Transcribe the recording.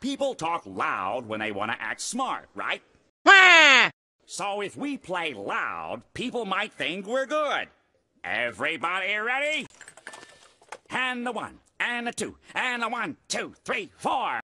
People talk loud when they want to act smart, right? So if we play loud, people might think we're good. Everybody ready? And the one, and the two, and the one, two, three, four.